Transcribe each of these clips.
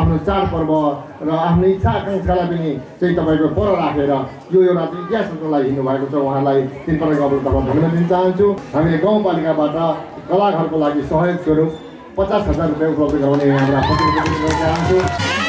आफ्नो चाडपर्व र आफ्नो इच्छा आकाङ्क्षालाई पनि चाहिँ तपाईँको पर राखेर यो एउटा इतिहासको लागि हिँड्नु भएको छ उहाँलाई तिनपल्ट गाउँतर्फ धन्यवाद दिन चाहन्छु। हामीले गाउँपालिकाबाट कलाकारको लागि सहयोग स्वरूप पचास हजार रुपियाँ उपलब्ध गराउने चाहन्छु।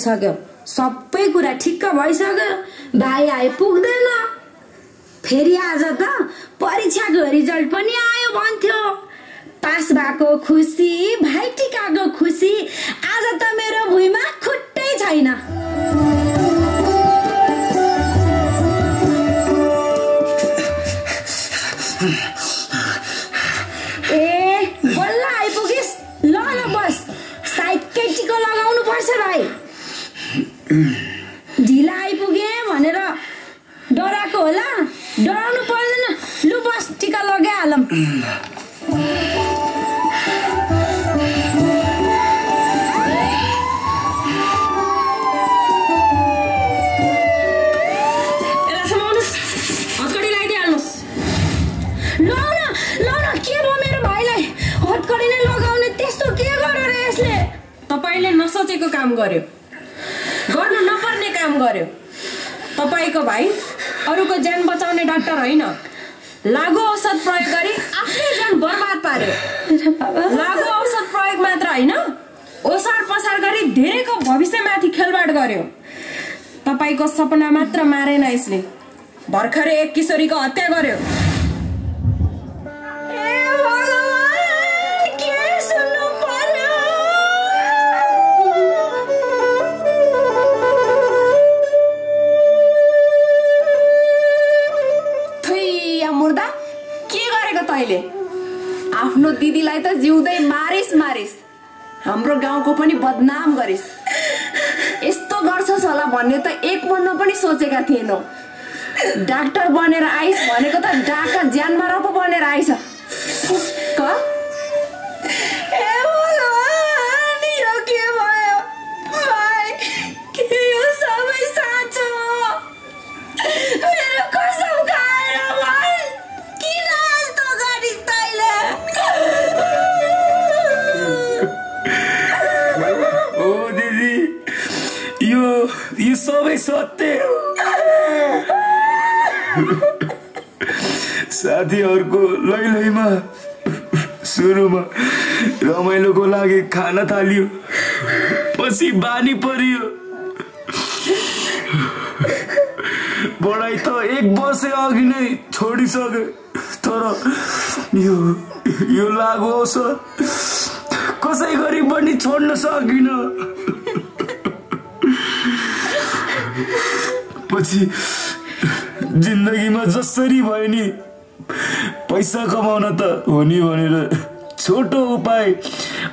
जान लागिसक्यो सबै कुरा ठिक्क भइसक्यो भाइ आइपुग्दैन फेरि आज त परीक्षाको रिजल्ट पनि आयो भन्थ्यो पास भएको खुसी भाइ टिकाको खुसी आज त मेरो भुइँमा खुट्टै छैन ए बल्ल आइपुगिस् ल न बस सायद केटीको लगाउनु पर्छ भाइ ढिला आइपुगे भनेर डराएको होला। डराउनु पर्दैन। लु बस टिका लगाइहालौँ तपाईँले नसोचेको काम गर्यो। गर्नु नपर्ने काम गर्यो। तपाईँको भाइ अरूको ज्यान बचाउने डाक्टर होइन। लागु औषध प्रयोग गरी आफ्नै ज्यान बर्बाद पार्यो। लागु औषध प्रयोग मात्र होइन ओसार पसार गरी धेरैको भविष्यमाथि खेलबाड गर्यो। तपाईँको सपना मात्र मारेन यसले। भर्खरै एक किशोरीको हत्या गर्यो। आफ्नो दिदीलाई त जिउँदै मारिस मारिस। हाम्रो गाउँको पनि बदनाम गरिस। यस्तो गर्छस् होला भन्ने त एक मनमा पनि सोचेका थिएनौ। डाक्टर बनेर आइस भनेको त डाका ज्यानमारा पो बनेर आइस। सबै सत्य हो साथीहरूको लै लैमा सुरुमा रमाइलोको लागि खान थालियो पछि बानी परियो बढाइ त एक वर्ष अघि नै छोडिसक्यो तर यो यो लागु औषध कसै गरी पनि छोड्न सकिनँ पछि जिन्दगीमा जसरी भयो नि पैसा कमाउन त हो नि भनेर छोटो उपाय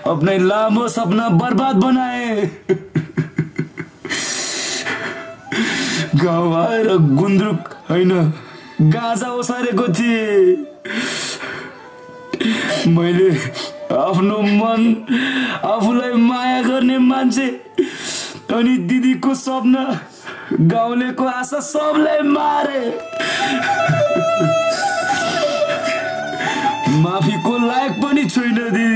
अपनाइ लामो सपना बर्बाद बनाए। गाउँ आएर गुन्द्रुक होइन गाजा ओसारेको थिएँ। मैले आफ्नो मन आफूलाई माया गर्ने मान्छे अनि दिदीको सपना गाउँलेको आशा सबलाई मारे। माफीको लायक पनि छुइनँ दिदी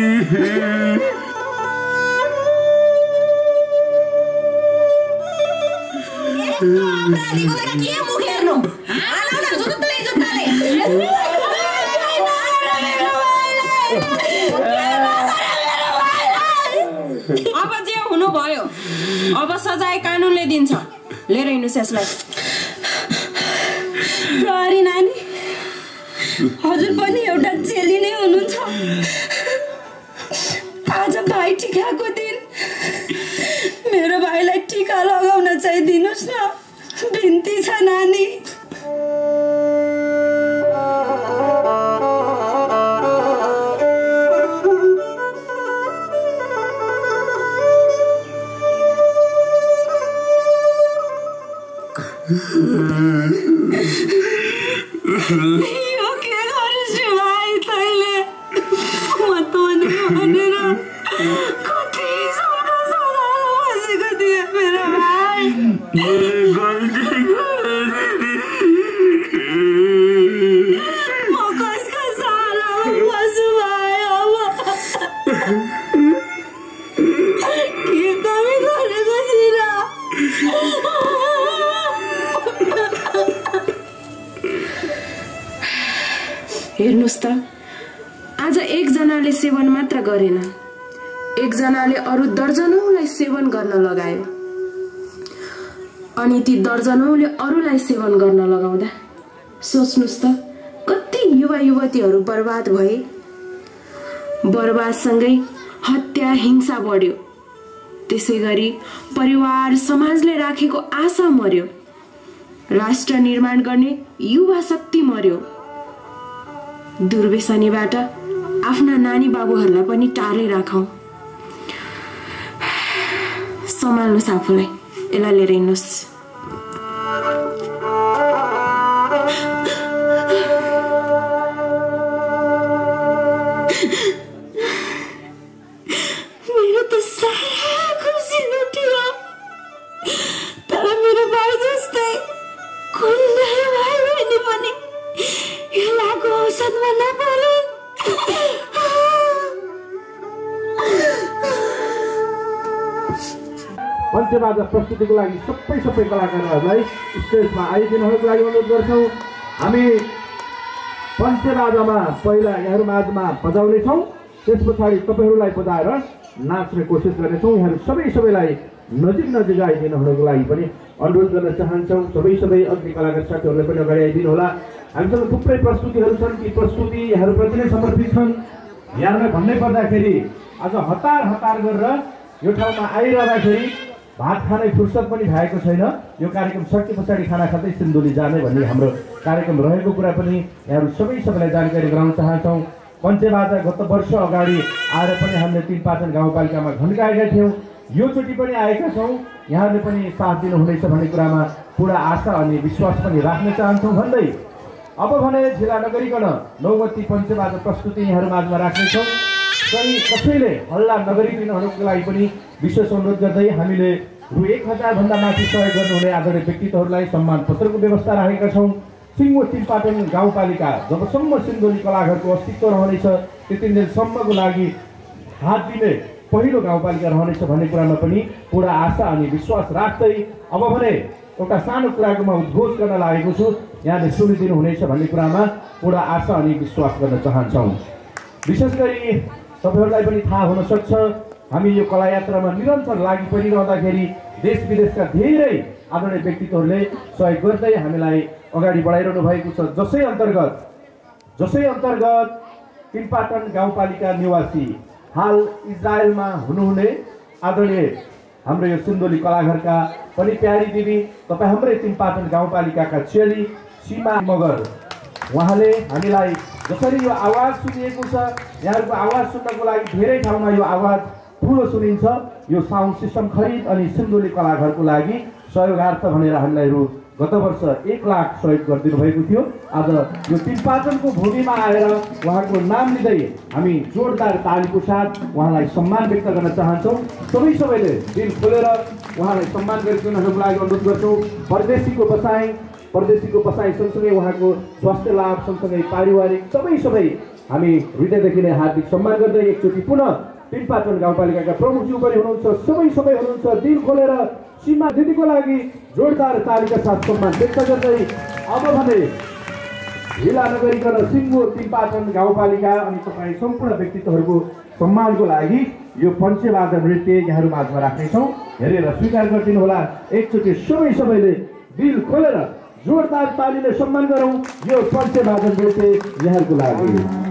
के मुख हेर्नु? अब जे हुनु भयो अब सजाय कानुनले दिन्छ। लिएर हिँड्नुहोस् यसलाई। प्रहरी नानी। हजुर पनि एउटा चेली नै हुनुहुन्छ। आज भाइ टिकाको दिन। मेरो भाइलाई टिका लगाउन चाहिँ दिनुहोस् न। बिन्ती छ नानी। यो के गरिस् भाइ तैँले म तँले भनेर कति साह्रो सजालो बसेको थिएँ मेरो भाइ मैले हेर्नुहोस् त। आज एकजनाले सेवन मात्र गरेन। एकजनाले अरू दर्जनौलाई सेवन गर्न लगायो। अनि ती दर्जनौले अरूलाई सेवन गर्न लगाउँदा सोच्नुहोस् त कति युवा युवतीहरू बर्बाद भए। बर्बादसँगै हत्या हिंसा बढ्यो। त्यसै गरी परिवार समाजले राखेको आशा मर्यो। राष्ट्र निर्माण गर्ने युवा शक्ति मर्यो। दुर्व्यसनीबाट आफ्ना नानी बाबुहरूलाई पनि टाढै राखौँ। सम्हाल्नुहोस् आफूलाई यसलाई लिएर हिँड्नुहोस्। पञ्चबाजा प्रस्तुतिको लागि सबै सबै कलाकारहरूलाई स्टेजमा आइदिनुहरूको लागि अनुरोध गर्छौँ। हामी पञ्चबाजामा पहिला यहाँहरू माझमा बजाउनेछौँ त्यस पछाडि तपाईँहरूलाई बजाएर नाच्ने कोसिस गर्नेछौँ। यहाँहरू सबै सबैलाई नजिक नजिक आइदिनुहरूको लागि पनि अनुरोध गर्न चाहन्छौँ। सबै सबै अग्नि कलाकार साथीहरूले पनि अगाडि आइदिनु होला हामीसँग थुप्रै प्रस्तुतिहरू छन्। ती प्रस्तुति यहाँहरूप्रति नै समर्पित छन्। यहाँहरूलाई भन्नै पर्दाखेरि आज हतार हतार गरेर यो ठाउँमा आइरहँदाखेरि भात खाने फुर्सद पनि भएको छैन। यो कार्यक्रम सके पछाडि खाना खाँदै सिन्धुली जाने भन्ने हाम्रो कार्यक्रम रहेको कुरा पनि यहाँहरू सबै सबैलाई जानकारी गराउन चाहन्छौँ। पञ्चबाजा गत वर्ष अगाडि आएर पनि हामीले तिन पाटन गाउँपालिकामा घन्काएका थियौँ। योचोटि पनि आएका छौँ। यहाँले पनि साथ दिनुहुनेछ भन्ने कुरामा पुरा आशा अनि विश्वास पनि राख्न चाहन्छौँ भन्दै। अब भने ढिला नगरिकन नौवती पञ्चबाजा प्रस्तुति यहाँहरू माझमा राख्नेछौँ। कहीँ कसैले हल्ला नगरिदिनुहुनुको लागि पनि विशेष अनुरोध गर्दै हामीले रु एक हजारभन्दा माथि सहयोग गर्नुहुने आदरणीय व्यक्तित्वहरूलाई सम्मान पत्रको व्यवस्था राखेका छौँ। सिङ्गो चिम्पाटन गाउँपालिका जबसम्म सिन्धोली कलाघरको अस्तित्व रहनेछ त्यति दिनसम्मको लागि हात दिने पहिलो गाउँपालिका रहनेछ भन्ने कुरामा पनि पुरा आशा अनि विश्वास राख्दै अब भने एउटा सानो कुराको म उद्घोष गर्न लागेको छु। यहाँले सुनिदिनु हुनेछ भन्ने कुरामा पुरा आशा अनि विश्वास गर्न चाहन्छौँ। विशेष गरी तपाईँहरूलाई पनि थाहा हुनसक्छ हामी यो कलायात्रामा निरन्तर लागि परिरहँदाखेरि देश विदेशका धेरै आदरणीय व्यक्तित्वहरूले सहयोग गर्दै हामीलाई अगाडि बढाइरहनु भएको छ। जसै अन्तर्गत जसै अन्तर्गत तिनपाटन गाउँपालिका निवासी हाल इजरायलमा हुनुहुने आदरणीय हाम्रो यो सिन्धोली कलाघरका पनि प्यारी दिदी तपाईँ हाम्रै तिनपाटन गाउँपालिकाका चेली सीमा मगर। उहाँले हामीलाई जसरी यो आवाज सुनिएको छ यहाँहरूको आवाज सुन्नको लागि धेरै ठाउँमा यो आवाज ठुलो सुनिन्छ। यो साउन्ड सिस्टम खरिद अनि सिन्धुली कलाघरको लागि सहयोगार्थ भनेर हामीलाई गत वर्ष एक लाख सहयोग गरिदिनु भएको थियो। आज यो तिनपाचनको भूमिमा आएर उहाँको नाम लिँदै हामी जोरदार तालीको साथ उहाँलाई सम्मान व्यक्त गर्न चाहन्छौँ। सबै सबैले दिल खोलेर उहाँलाई सम्मान गरिदिनुको लागि अनुरोध गर्छौँ। परदेशीको बसाइ परदेशीको बसाइ सँगसँगै उहाँको स्वास्थ्य लाभ सँगसँगै पारिवारिक सबै सबै हामी हृदयदेखि नै हार्दिक सम्मान गर्दै एकचोटि पुनः तिनपाटन गाउँपालिकाका प्रमुखज्यू पनि हुनुहुन्छ सबै सबै हुनुहुन्छ। दिल खोलेर सीमा दिदीको लागि जोरदार तालिका साथ सम्मान व्यक्त गर्दै अब भने ढिला नगरिकन सिङ्गो तिनपाटन गाउँपालिका अनि तपाईँ सम्पूर्ण व्यक्तित्वहरूको सम्मानको लागि यो पञ्चवाद नृत्य यहाँहरू माझमा राख्नेछौँ। हेरेर स्वीकार गरिदिनु होला एकचोटि सबै सबैले दिल खोलेर जोरदार तालीले सम्मान गरौँ। यो पञ्चवादन नृत्य यहाँहरूको लागि।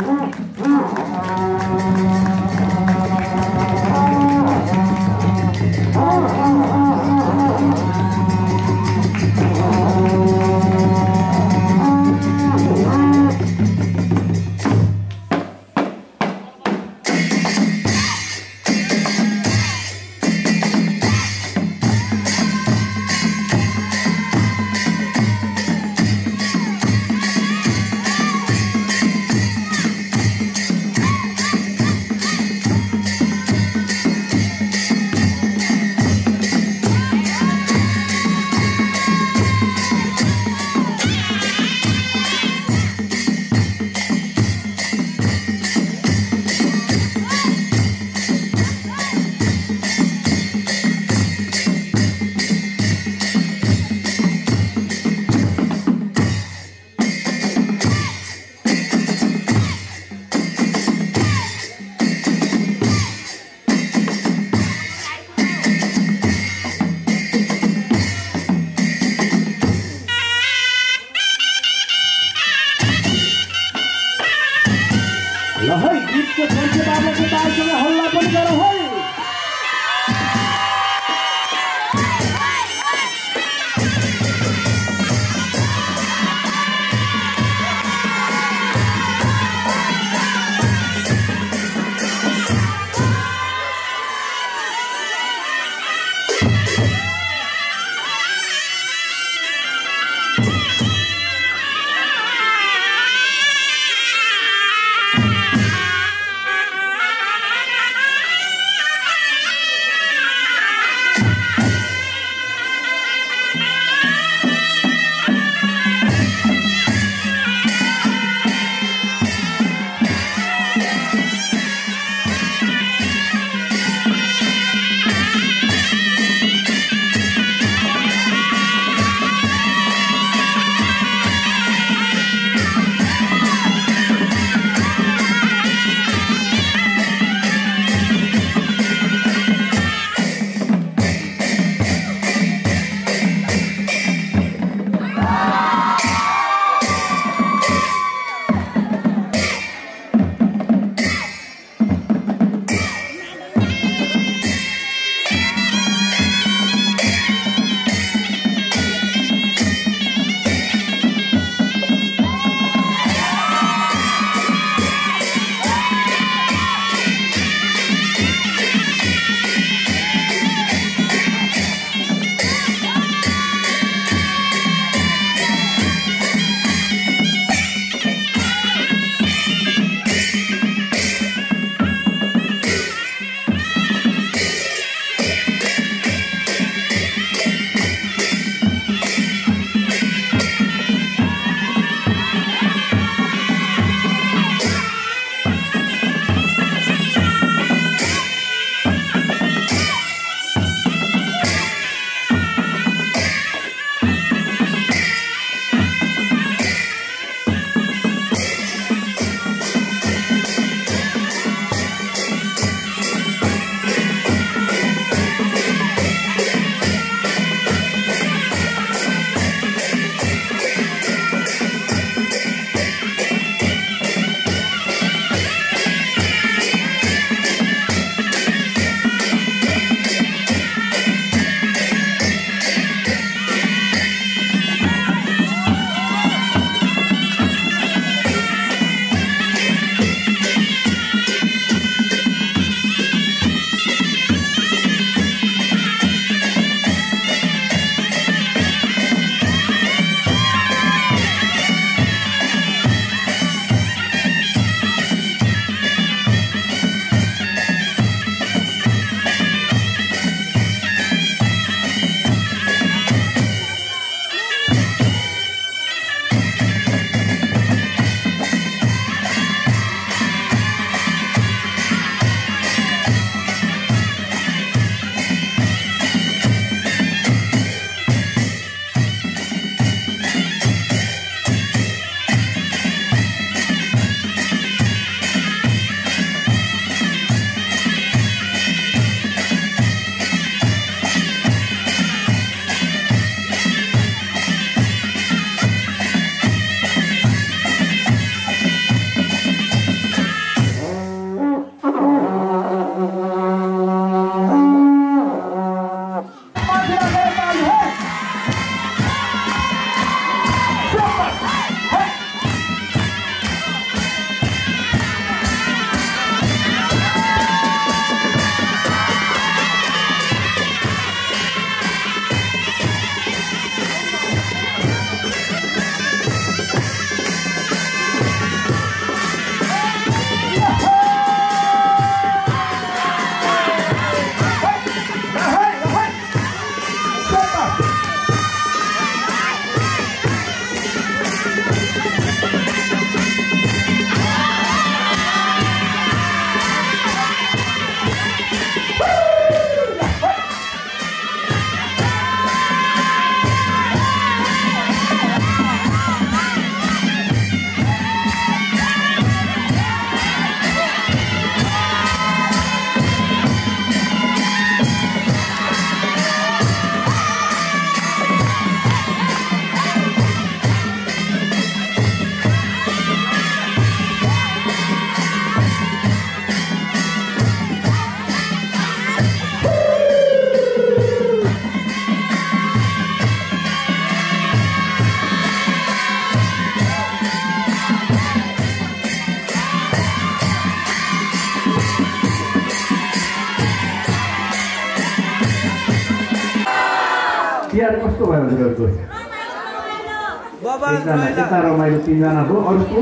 एकजना यता रमाइलो तिनजना भयो अरूको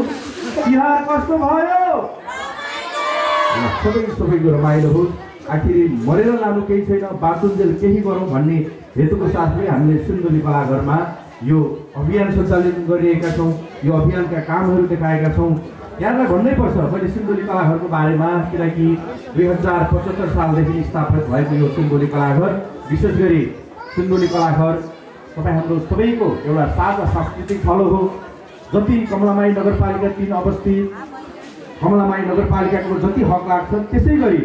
तिहार कस्तो भयो? सबै सबैको रमाइलो होस् आखिर मरेर लानु केही छैन बाँचुन्जेल केही गरौँ भन्ने हेतुको साथले हामीले सुन्दरी कलाघरमा यो अभियान सञ्चालन गरिरहेका छौँ यो अभियानका कामहरू देखाएका छौँ। यहाँलाई भन्नै पर्छ मैले सिन्धुली कलाघरको बारेमा किनकि दुई हजार पचहत्तर सालदेखि स्थापित भएको यो सिन्धुली कलाघर विशेष गरी सिन्धुली कलाघर तपाईँ हाम्रो सबैको एउटा साझा सांस्कृतिक थलो हो। जति कमलामाई नगरपालिका तिन अवस्थित कमलामाई नगरपालिकाको जति हक लाग्छ त्यसै गरी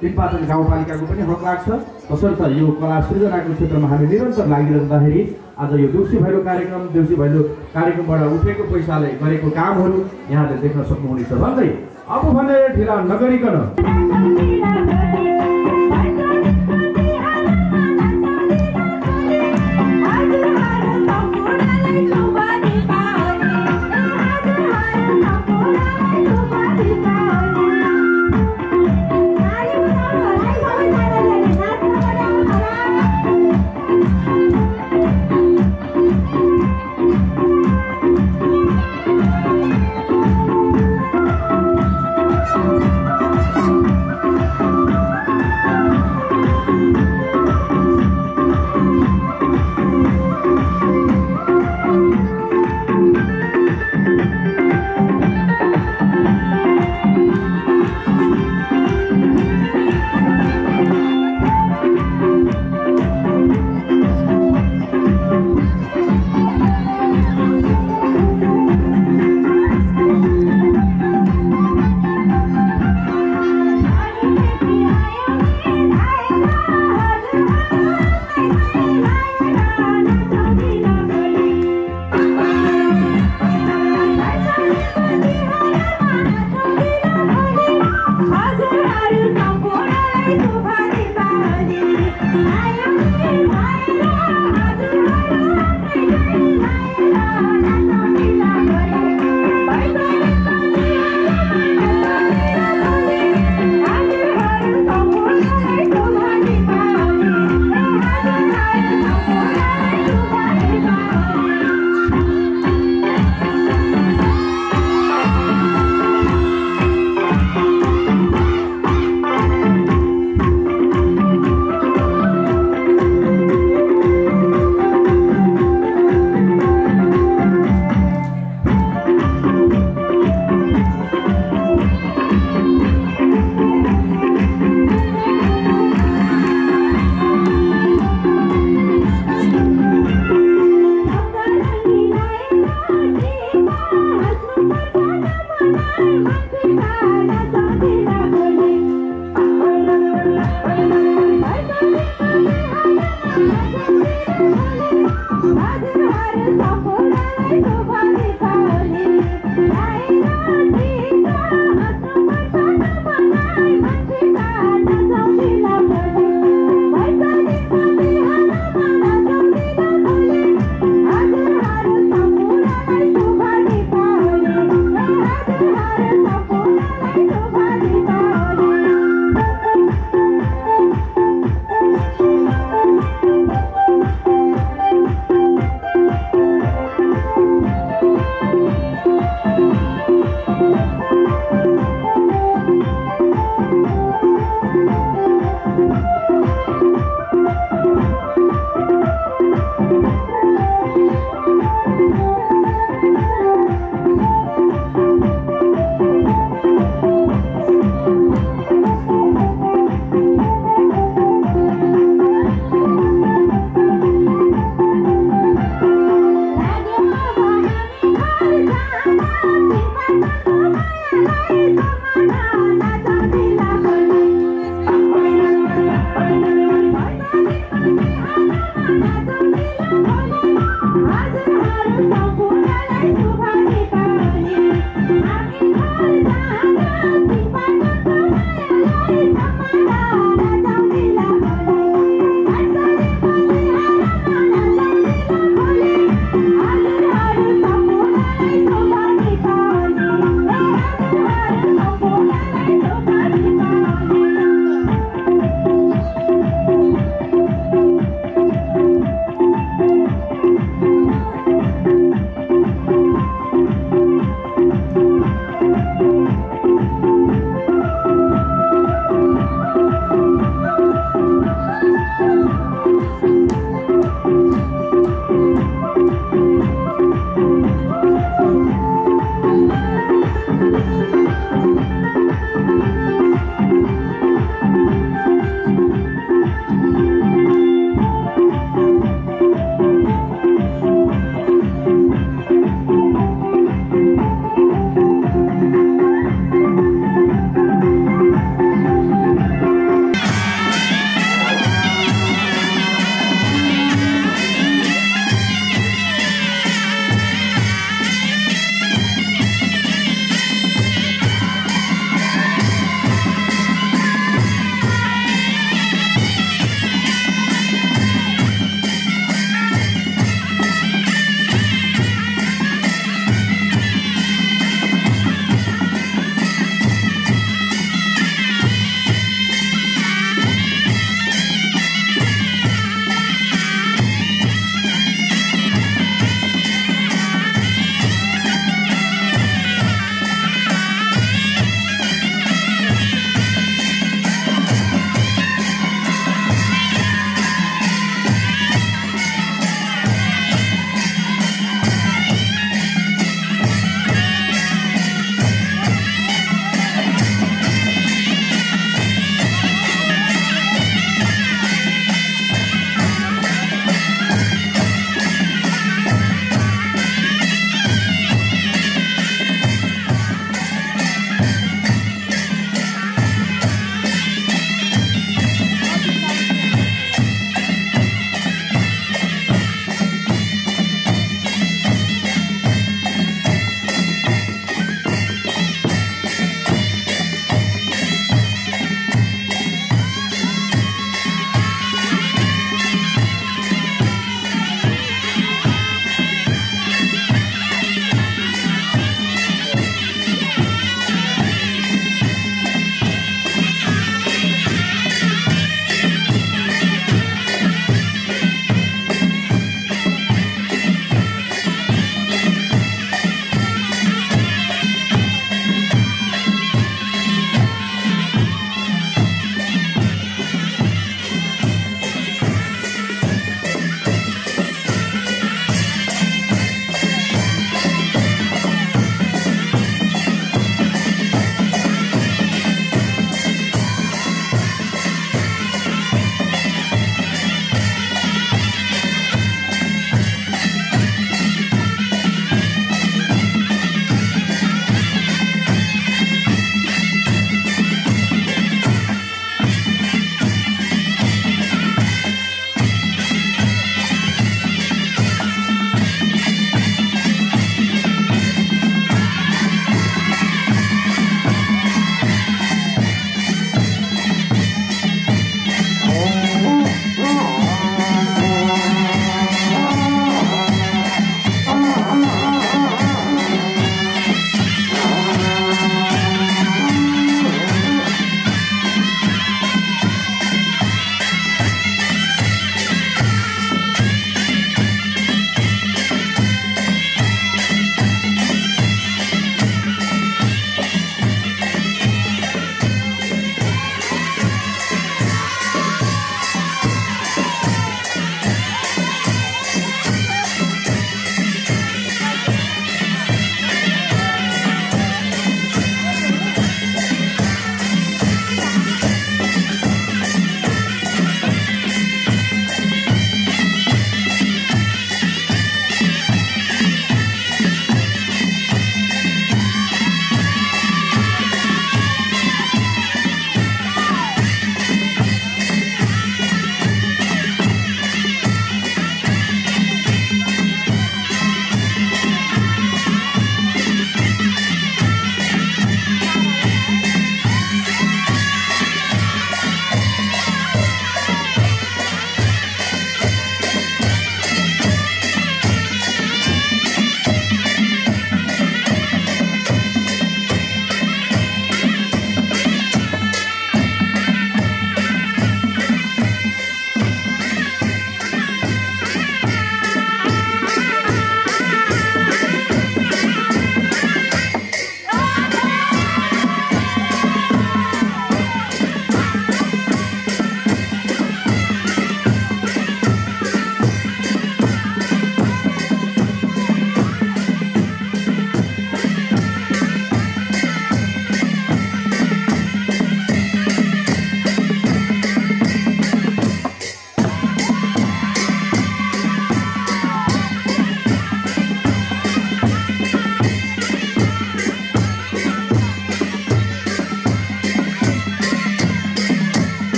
तिनपाचन गाउँपालिकाको पनि हक लाग्छ। तसर्थ यो कला सृजनाको क्षेत्रमा हामी निरन्तर लागिरहँदाखेरि आज यो देउसी भैलो कार्यक्रम देउसी भैलो कार्यक्रमबाट उठेको पैसाले गरेको कामहरू यहाँले देख्न सक्नुहुनेछ भन्दै अब भने ढिला नगरिकन।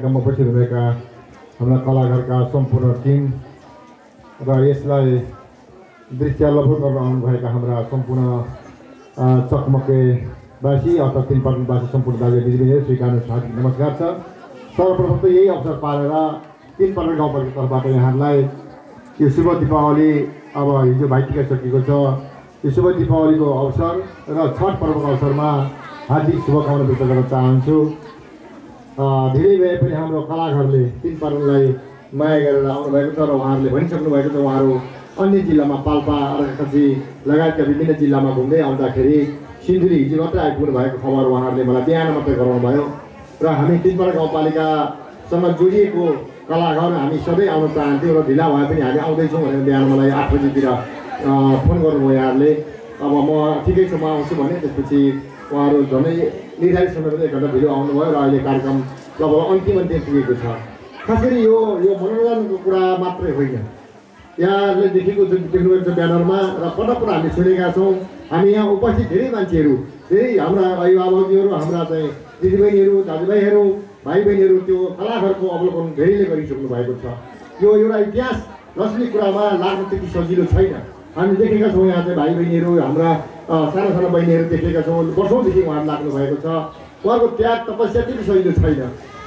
कार्यक्रममा उपस्थित हुनुभएका हाम्रा कलाकारका सम्पूर्ण टिम र यसलाई दृश्यावलोकन गर्न आउनुभएका हाम्रा सम्पूर्ण चकमकेवासी अथवा तिनपटनवासी सम्पूर्ण दाजु दिदीबहिनीहरू स्वीकार हार्दिक नमस्कार छ। सर्वप्रथम त यही अवसर पारेर तिनपटन गाउँपालिका तर्फबाट यहाँहरूलाई यो शुभ दीपावली अब हिजो भाइटिका सकिएको छ। यो शुभ दीपावलीको अवसर र छठ पर्वको अवसरमा हार्दिक शुभकामना व्यक्त गर्न चाहन्छु। धेरै भए पनि हाम्रो कलाकारले तिन पालनलाई माया गरेर आउनुभएको छ र उहाँहरूले भनिसक्नु भएको छ। उहाँहरू अन्य जिल्लामा पाल्पा अर्घाखाँची लगायतका विभिन्न जिल्लामा घुम्दै आउँदाखेरि सिन्धुली हिजो मात्रै आइपुग्नु भएको खबर उहाँहरूले मलाई बिहान मात्रै गराउनु भयो र हामी तिनपाडा गाउँपालिकासँग जोडिएको कलाकार हामी सधैँ आउन चाहन्थ्यौँ र ढिला भए पनि हामी आउँदैछौँ भनेर बिहान मलाई आठ बजीतिर फोन गर्नुभयो यहाँहरूले अब म ठिकै छ म आउँछु भने त्यसपछि उहाँहरू झन्डै निर्धारित समयमा एक घन्टा ढिलो आउनुभयो र अहिले कार्यक्रम लगभग अन्तिम अन्तिम पुगेको छ। खास गरी यो यो मनोरञ्जनको कुरा मात्रै होइन। यहाँले देखेको छ देख्नुभएको छ ब्यानरमा र पटक पटक हामीले सुनेका छौँ हामी यहाँ उपस्थित धेरै मान्छेहरू धेरै हाम्रा अभिभावकहरू हाम्रा चाहिँ दिदीबहिनीहरू दाजुभाइहरू भाइ बहिनीहरू त्यो कलाकारको अवलोकन धेरैले गरिसक्नु भएको छ। यो एउटा इतिहास रच्ने कुरामा लाग्नु त्यति सजिलो छैन। हामी देखेका छौँ यहाँ चाहिँ भाइ बहिनीहरू हाम्रा साना साना बहिनीहरू देखेका छौँ वर्षौँदेखि उहाँहरू लाग्नु भएको छ। उहाँहरूको त्याग तपस्या त्यति सजिलो छैन।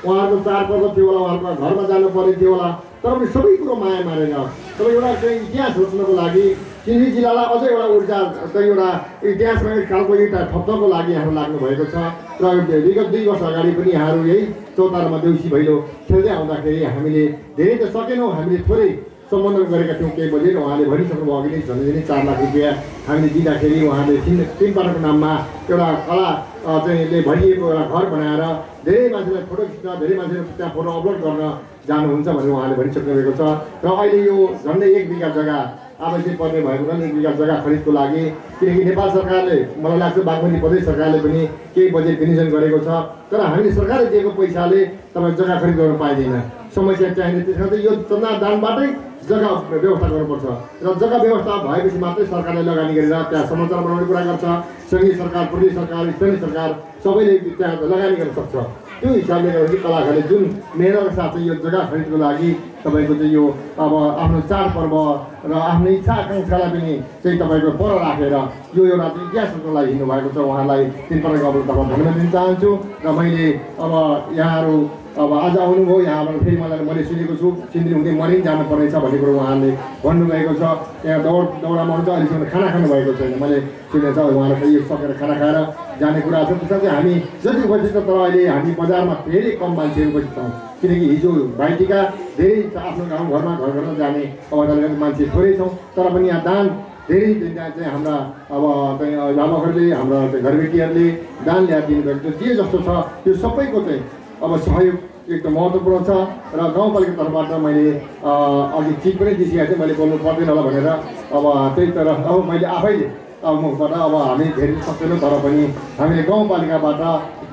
उहाँहरूको चाडपर्व थियो होला उहाँहरूको घरमा जानु पर्ने थियो होला तर पनि सबै कुरो माया मारेर तर एउटा चाहिँ इतिहास रोच्नको लागि चिनी जिल्लालाई अझै एउटा ऊर्जा चाहिँ एउटा इतिहासमा एक खालको एउटा थप्नको लागि यहाँहरू लाग्नु भएको छ। र विगत दुई वर्ष अगाडि पनि यहाँहरू यही चौतारामा देउसी भैलो खेल्दै आउँदाखेरि हामीले धेरै त सकेनौँ हामीले थोरै सम्बन्धन गरेका थियौँ केही बजेर। उहाँले भनिसक्नुभयो अघि नै झन्डै चार लाख रुपियाँ हामीले दिँदाखेरि उहाँले तिन तिन पाटोको नाममा एउटा कला अ, चाहिँ ले भरिएको एउटा घर बनाएर धेरै मान्छेलाई फोटो खिच्न धेरै मान्छेले त्यहाँ फोटो अपलोड गर्न जानुहुन्छ भनेर उहाँले भनिसक्नु भएको छ। र अहिले यो झन्डै एक बिघा जग्गा आवश्यक पर्ने भएको कारण एक बिघा जग्गा खरिदको लागि किनकि नेपाल सरकारले मलाई लाग्छ बागमती प्रदेश सरकारले पनि केही बजेट विनियोजन गरेको छ। तर हामीले सरकारले दिएको पैसाले तपाईँ जग्गा खरिद गर्न पाइँदैन। समस्या चाहिने त्यसमा चाहिँ यो चन्दा दानबाटै जग्गा व्यवस्था गर्नुपर्छ। र जग्गा व्यवस्था भएपछि मात्रै सरकारले लगानी गरेर त्यहाँ संरचना बनाउने कुरा गर्छ। सङ्घीय सरकार प्रदेश सरकार स्थानीय सरकार सबैले त्यहाँ लगानी गर्न सक्छ। त्यो हिसाबले गर्दाखेरि कलाकारले जुन मेहनतका साथ यो जग्गा खरिदको लागि तपाईँको चाहिँ यो अब आफ्नो चाडपर्व र आफ्नो इच्छा आकाङ्क्षालाई पनि चाहिँ तपाईँको पर राखेर यो एउटा इतिहासको लागि हिँड्नु भएको छ। उहाँलाई तिन प्रकारको तपाईँ धन्यवाद दिन चाहन्छु। र मैले अब यहाँहरू अब आज आउनुभयो यहाँबाट फेरि मलाई मैले सुनेको छु। सिन्धी हुँदै मरि जानुपर्नेछ भन्ने कुरो उहाँले भन्नुभएको छ। यहाँ दौड दौडामा हुन्छ अहिलेसम्म खाना खानुभएको छैन। मैले सुनेको छ उहाँलाई यो सकेर खाना खाएर जाने कुरा छ। त्यसमा चाहिँ हामी जति उपस्थित तर अहिले हामी बजारमा धेरै कम मान्छेहरू उपस्थित छौँ। किनकि हिजो भाइटिका धेरै आफ्नो गाउँघरमा घर घरमा जाने अवस्थाले मान्छे थोरै छौँ। तर पनि यहाँ दान धेरै त्यहाँ चाहिँ हाम्रा अब चाहिँ अभिभावकहरूले हाम्रा घरबेटीहरूले दान ल्याएर दिनुभएको जे जस्तो छ त्यो सबैको चाहिँ अब सहयोग एकदम महत्त्वपूर्ण छ र गाउँपालिका तर्फबाट मैले अघि चिज पनि दिइसकेको थिएँ मैले बोल्नु पर्दैन होला भनेर अब त्यही तर अब मैले आफैले अब मुखबाट अब हामी धेरै सक्दैनौँ तर पनि हामीले गाउँपालिकाबाट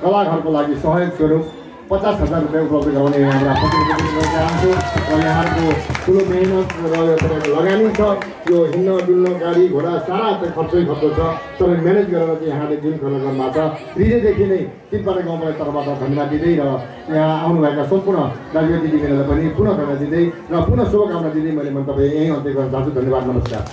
कलाकारको लागि सहयोग स्वरूप पचास हजार रुपियाँ उपलब्ध गराउने हाम्रा चाहन्छु र यहाँहरूको ठुलो मेहनत र तपाईँको लगानी छ। यो हिँड्न डुल्न गाडी घोडा सारा खर्चै खर्च छ। तर म्यानेज गरेर चाहिँ यहाँले जुन खर्च गर्नुभएको छ हृदयदेखि नै तिनपाटा गाउँबाट तर्फबाट धन्यवाद दिँदै र यहाँ आउनुभएका सम्पूर्ण दाजु दिदीबहिनीलाई पनि पुनः धन्यवाद दिँदै र पुनः शुभकामना दिँदै मैले मन तपाईँ यहीँ अन्त्य गर्न चाहन्छु धन्यवाद नमस्कार।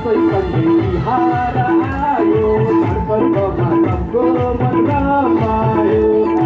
सँगै तिहार आयो चाडपर्वले सबको मन रमायो